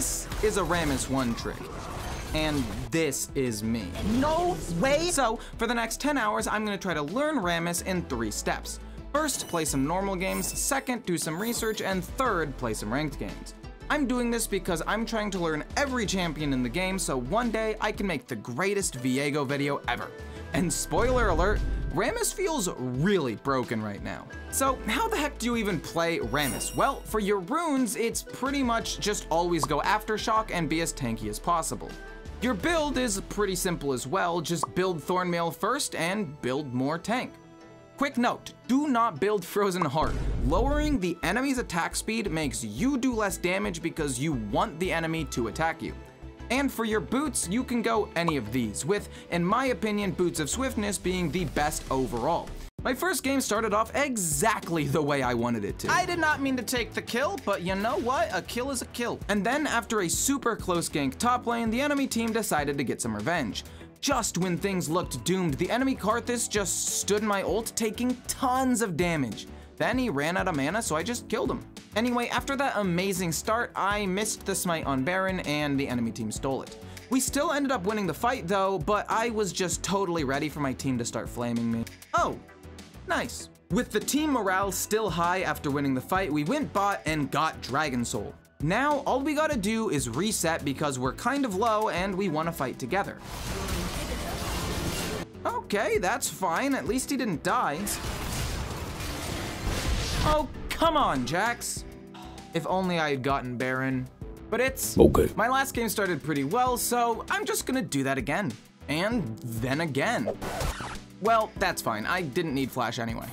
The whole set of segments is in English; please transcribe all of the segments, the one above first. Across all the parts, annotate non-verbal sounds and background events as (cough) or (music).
This is a Rammus 1 trick. And this is me. No way! So, for the next 10 hours, I'm gonna try to learn Rammus in three steps. First, play some normal games, second, do some research, and third, play some ranked games. I'm doing this because I'm trying to learn every champion in the game so one day I can make the greatest Viego video ever. And spoiler alert, Rammus feels really broken right now. So how the heck do you even play Rammus? Well, for your runes, it's pretty much just always go Aftershock and be as tanky as possible. Your build is pretty simple as well, just build Thornmail first and build more tank. Quick note, do not build Frozen Heart. Lowering the enemy's attack speed makes you do less damage because you want the enemy to attack you. And for your boots, you can go any of these, with, in my opinion, Boots of Swiftness being the best overall. My first game started off exactly the way I wanted it to. I did not mean to take the kill, but you know what? A kill is a kill. And then after a super close gank top lane, the enemy team decided to get some revenge. Just when things looked doomed, the enemy Karthus just stood in my ult, taking tons of damage. Then he ran out of mana, so I just killed him. Anyway, after that amazing start, I missed the smite on Baron and the enemy team stole it. We still ended up winning the fight though, but I was just totally ready for my team to start flaming me. Oh, nice. With the team morale still high after winning the fight, we went bot and got Dragon Soul. Now, all we gotta do is reset because we're kind of low and we wanna fight together. Okay, that's fine. At least he didn't die. Oh, come on, Jax. If only I had gotten Baron. But it's... Okay. My last game started pretty well, so I'm just gonna do that again. And then again. Well, that's fine. I didn't need Flash anyway.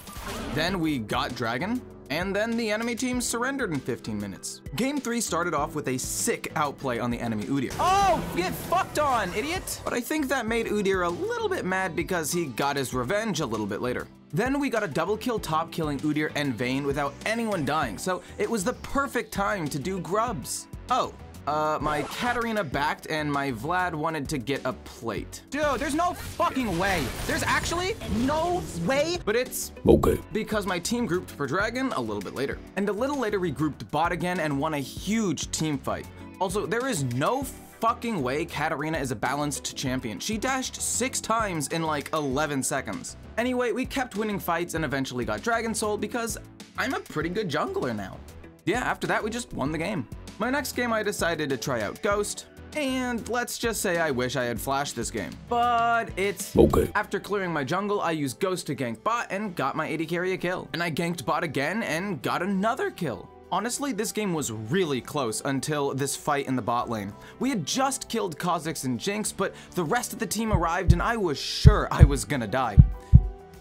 Then we got Dragon, and then the enemy team surrendered in 15 minutes. Game 3 started off with a sick outplay on the enemy Udyr. Oh, get fucked on, idiot! But I think that made Udyr a little bit mad because he got his revenge a little bit later. Then we got a double kill top killing Udyr and Vayne without anyone dying, so it was the perfect time to do grubs. Oh, uh, my Katarina backed and my Vlad wanted to get a plate. Dude, there's no fucking way. There's actually No way! but it's Okay. because my team grouped for Dragon a little bit later. And a little later we grouped bot again and won a huge team fight. Also, there is no fucking way Katarina is a balanced champion. She dashed six times in like 11 seconds. Anyway, we kept winning fights and eventually got Dragon Soul because I'm a pretty good jungler now. Yeah, after that we just won the game. My next game I decided to try out Ghost, and let's just say I wish I had flashed this game. But it's Okay. after clearing my jungle, I used Ghost to gank bot and got my AD carry a kill. And I ganked bot again and got another kill. Honestly, this game was really close until this fight in the bot lane. We had just killed Kha'Zix and Jinx, but the rest of the team arrived and I was sure I was gonna die.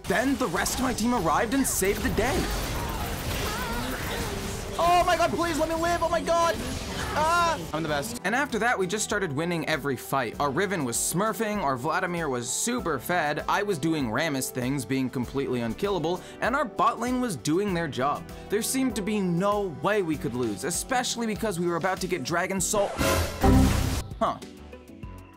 Then the rest of my team arrived and saved the day. Oh my god, please let me live, oh my god! Ah! I'm the best. And after that, we just started winning every fight. Our Riven was smurfing, our Vladimir was super fed, I was doing Rammus things, being completely unkillable, and our bot lane was doing their job. There seemed to be no way we could lose, especially because we were about to get Dragon Soul. Huh.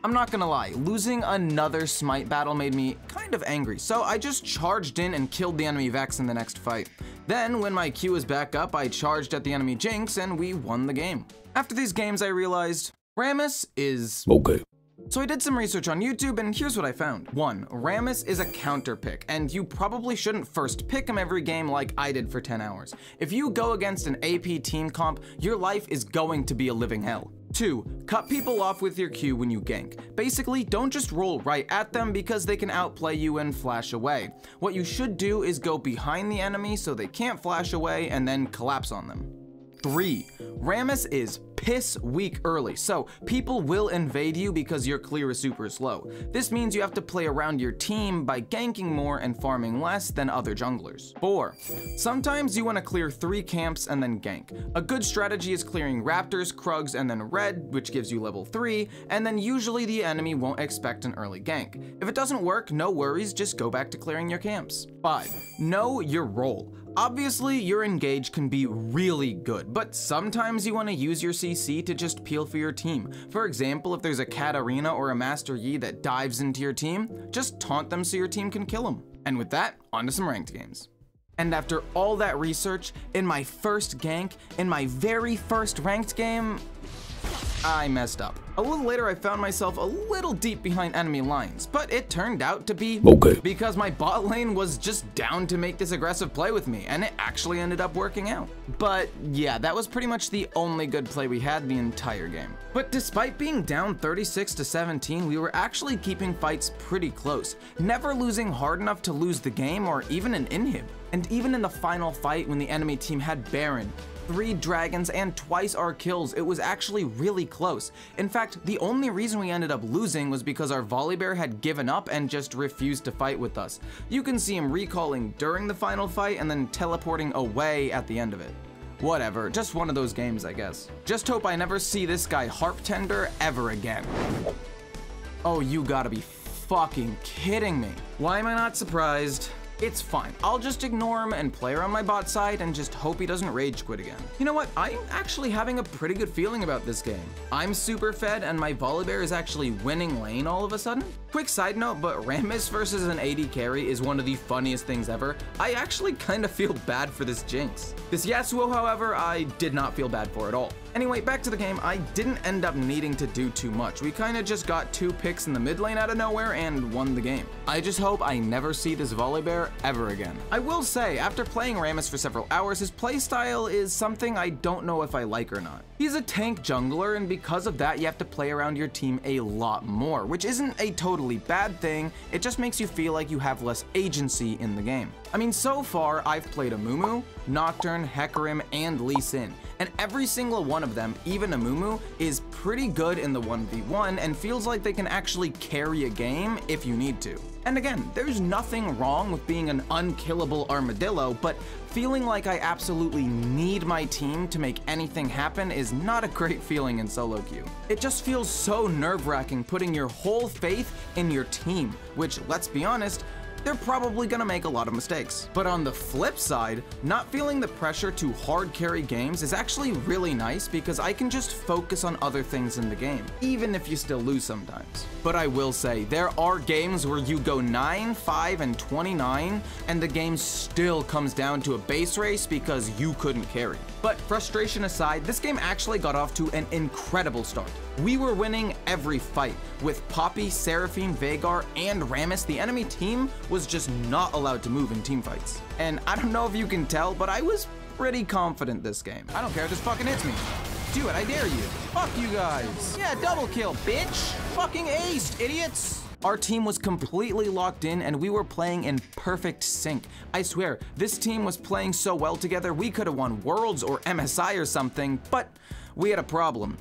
I'm not gonna lie, losing another Smite battle made me kind of angry, so I just charged in and killed the enemy Vex in the next fight. Then, when my Q was back up, I charged at the enemy Jinx and we won the game. After these games, I realized Rammus is Okay. so I did some research on YouTube and here's what I found. 1. Rammus is a counter pick and you probably shouldn't first pick him every game like I did for 10 hours. If you go against an AP team comp, your life is going to be a living hell. 2. Cut people off with your Q when you gank. Basically, don't just roll right at them because they can outplay you and flash away. What you should do is go behind the enemy so they can't flash away and then collapse on them. 3. Rammus is piss weak early, so people will invade you because your clear is super slow. This means you have to play around your team by ganking more and farming less than other junglers. 4. Sometimes you want to clear 3 camps and then gank. A good strategy is clearing raptors, krugs, and then red, which gives you level 3, and then usually the enemy won't expect an early gank. If it doesn't work, no worries, just go back to clearing your camps. 5. Know your role. Obviously, your engage can be really good, but sometimes you want to use your CC to just peel for your team. For example, if there's a Katarina or a Master Yi that dives into your team, just taunt them so your team can kill them. And with that, on to some ranked games. And after all that research, in my first gank, in my very first ranked game, I messed up. A little later, I found myself a little deep behind enemy lines, but it turned out to be Okay. because my bot lane was just down to make this aggressive play with me, and it actually ended up working out. But yeah, that was pretty much the only good play we had the entire game. But despite being down 36 to 17, we were actually keeping fights pretty close, never losing hard enough to lose the game or even an inhib. And even in the final fight when the enemy team had Baron, three dragons, and twice our kills, it was actually really close. In fact, the only reason we ended up losing was because our Volibear had given up and just refused to fight with us. You can see him recalling during the final fight and then teleporting away at the end of it. Whatever, just one of those games, I guess. Just hope I never see this guy Harp Tender ever again. Oh, you gotta be fucking kidding me. Why am I not surprised? It's fine. I'll just ignore him and play around my bot side and just hope he doesn't rage quit again. You know what? I'm actually having a pretty good feeling about this game. I'm super fed and my Volibear is actually winning lane all of a sudden. Quick side note, but (laughs) Rammus versus an AD carry is one of the funniest things ever. I actually kind of feel bad for this Jinx. This Yasuo, however, I did not feel bad for at all. Anyway, back to the game, I didn't end up needing to do too much. We kind of just got two picks in the mid lane out of nowhere and won the game. I just hope I never see this Volibear ever again. I will say, after playing Rammus for several hours, his playstyle is something I don't know if I like or not. He's a tank jungler, and because of that, you have to play around your team a lot more, which isn't a totally bad thing, it just makes you feel like you have less agency in the game. I mean, so far, I've played Amumu, Nocturne, Hecarim, and Lee Sin, and every single one of them, even Amumu, is pretty good in the 1v1 and feels like they can actually carry a game if you need to. And again, there's nothing wrong with being an unkillable armadillo, but feeling like I absolutely need my team to make anything happen is not a great feeling in solo queue. It just feels so nerve-wracking putting your whole faith in your team, which, let's be honest, they're probably gonna make a lot of mistakes. But on the flip side, not feeling the pressure to hard carry games is actually really nice because I can just focus on other things in the game, even if you still lose sometimes. But I will say, there are games where you go 9, 5, and 29, and the game still comes down to a base race because you couldn't carry. But frustration aside, this game actually got off to an incredible start. We were winning every fight. With Poppy, Seraphine, Veigar, and Rammus, the enemy team was just not allowed to move in teamfights. And I don't know if you can tell, but I was pretty confident this game. I don't care this fucking hits me. Do it, I dare you. Fuck you guys. Yeah, double kill, bitch. Fucking aced, idiots. Our team was completely locked in and we were playing in perfect sync. I swear, this team was playing so well together we could have won Worlds or MSI or something, but we had a problem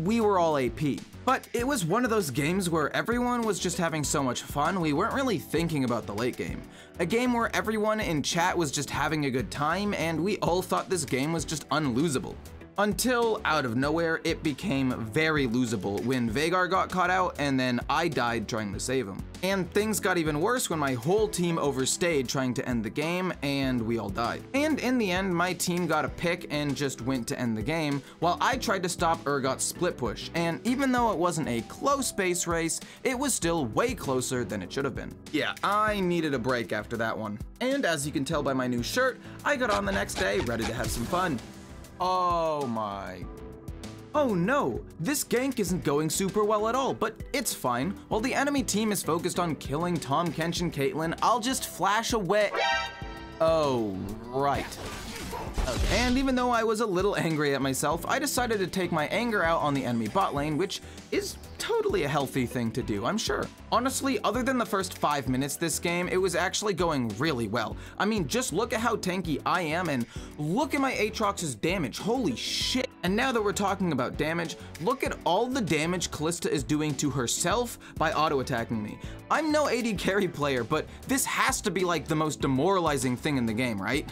we were all AP. But it was one of those games where everyone was just having so much fun, we weren't really thinking about the late game. A game where everyone in chat was just having a good time, and we all thought this game was just unlosable. Until, out of nowhere, it became very losable when Veigar got caught out and then I died trying to save him. And things got even worse when my whole team overstayed trying to end the game and we all died. And in the end, my team got a pick and just went to end the game, while I tried to stop Urgot's split push. And even though it wasn't a close base race, it was still way closer than it should have been. Yeah, I needed a break after that one. And as you can tell by my new shirt, I got on the next day ready to have some fun. Oh my. Oh no, this gank isn't going super well at all, but it's fine. While the enemy team is focused on killing Tahm Kench and Caitlyn, I'll just flash away. Oh, right. And even though I was a little angry at myself, I decided to take my anger out on the enemy bot lane, which is totally a healthy thing to do, I'm sure. Honestly, other than the first 5 minutes this game, it was actually going really well. I mean, just look at how tanky I am and look at my Aatrox's damage, holy shit. And now that we're talking about damage, look at all the damage Kalista is doing to herself by auto-attacking me. I'm no AD carry player, but this has to be like the most demoralizing thing in the game, right?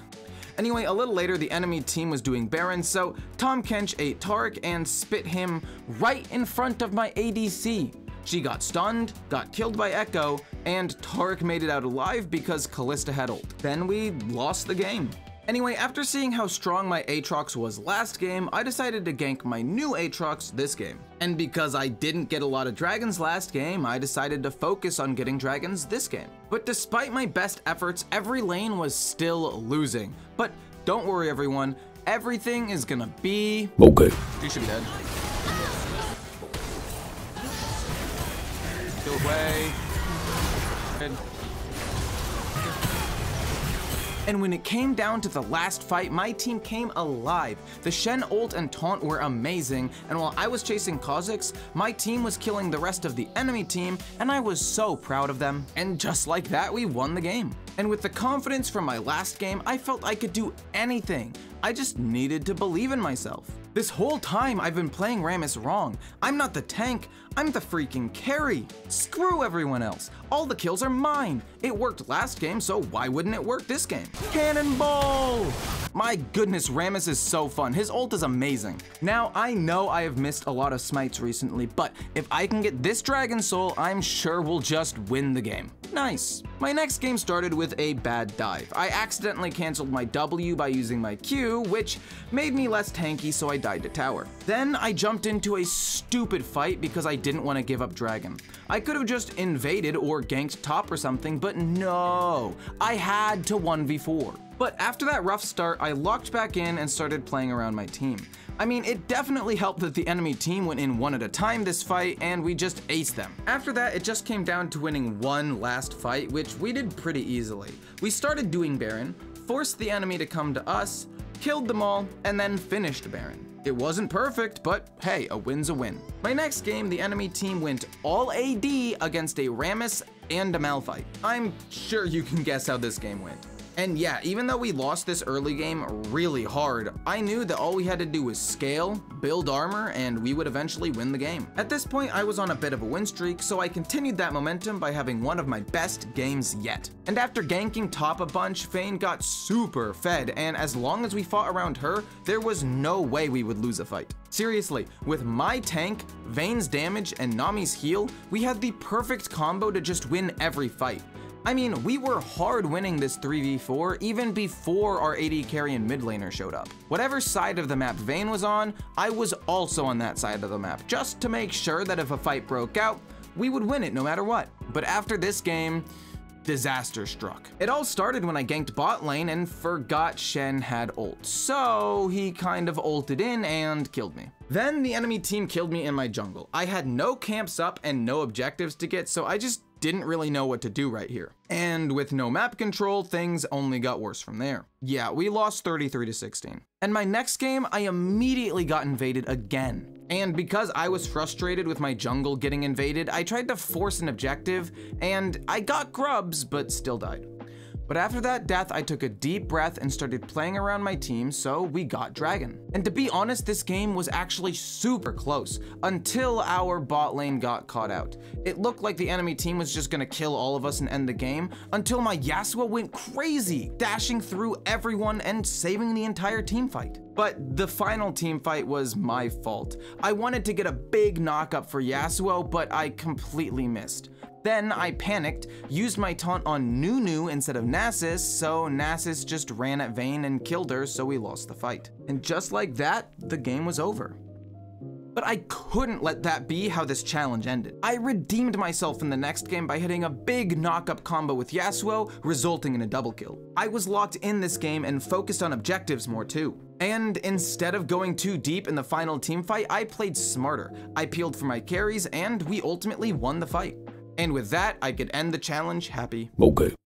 Anyway, a little later, the enemy team was doing Baron, so Tahm Kench ate Taric and spit him right in front of my ADC. She got stunned, got killed by Ekko, and Taric made it out alive because Kalista had ult. Then we lost the game. Anyway, after seeing how strong my Aatrox was last game, I decided to gank my new Aatrox this game. And because I didn't get a lot of dragons last game, I decided to focus on getting dragons this game. But despite my best efforts, every lane was still losing. But don't worry everyone, everything is gonna be... Okay. You should be dead. Go away. Good. And when it came down to the last fight, my team came alive. The Shen ult and taunt were amazing, and while I was chasing Kha'Zix, my team was killing the rest of the enemy team, and I was so proud of them. And just like that, we won the game. And with the confidence from my last game, I felt I could do anything. I just needed to believe in myself. This whole time I've been playing Rammus wrong. I'm not the tank, I'm the freaking carry. Screw everyone else. All the kills are mine. It worked last game, so why wouldn't it work this game? Cannonball! My goodness, Rammus is so fun. His ult is amazing. Now, I know I have missed a lot of smites recently, but if I can get this Dragon Soul, I'm sure we'll just win the game. Nice. My next game started with a bad dive. I accidentally canceled my W by using my Q, which made me less tanky, so I died to tower. Then I jumped into a stupid fight because I didn't want to give up dragon. I could have just invaded or ganked top or something, but no, I had to 1v4. But after that rough start, I locked back in and started playing around my team. I mean, it definitely helped that the enemy team went in one at a time this fight, and we just aced them. After that, it just came down to winning one last fight, which we did pretty easily. We started doing Baron, forced the enemy to come to us, killed them all, and then finished Baron. It wasn't perfect, but hey, a win's a win. My next game, the enemy team went all AD against a Rammus and a Malphite. I'm sure you can guess how this game went. And yeah, even though we lost this early game really hard, I knew that all we had to do was scale, build armor, and we would eventually win the game. At this point, I was on a bit of a win streak, so I continued that momentum by having one of my best games yet. And after ganking top a bunch, Vayne got super fed, and as long as we fought around her, there was no way we would lose a fight. Seriously, with my tank, Vayne's damage, and Nami's heal, we had the perfect combo to just win every fight. I mean, we were hard winning this 3v4 even before our AD carry and mid laner showed up. Whatever side of the map Vayne was on, I was also on that side of the map, just to make sure that if a fight broke out, we would win it no matter what. But after this game, disaster struck. It all started when I ganked bot lane and forgot Shen had ult, so he kind of ulted in and killed me. Then the enemy team killed me in my jungle. I had no camps up and no objectives to get, so I just didn't really know what to do right here. And with no map control, things only got worse from there. Yeah, we lost 33 to 16. And my next game, I immediately got invaded again. And because I was frustrated with my jungle getting invaded, I tried to force an objective, and I got grubs, but still died. But after that death, I took a deep breath and started playing around my team, so we got Dragon. And to be honest, this game was actually super close, until our bot lane got caught out. It looked like the enemy team was just gonna kill all of us and end the game, until my Yasuo went crazy, dashing through everyone and saving the entire team fight. But the final team fight was my fault. I wanted to get a big knockup for Yasuo, but I completely missed. Then I panicked, used my taunt on Nunu instead of Nasus, so Nasus just ran at Vayne and killed her, so we lost the fight. And just like that, the game was over. But I couldn't let that be how this challenge ended. I redeemed myself in the next game by hitting a big knock-up combo with Yasuo, resulting in a double kill. I was locked in this game and focused on objectives more too. And instead of going too deep in the final team fight, I played smarter. I peeled for my carries, and we ultimately won the fight. And with that, I could end the challenge happy. Okay.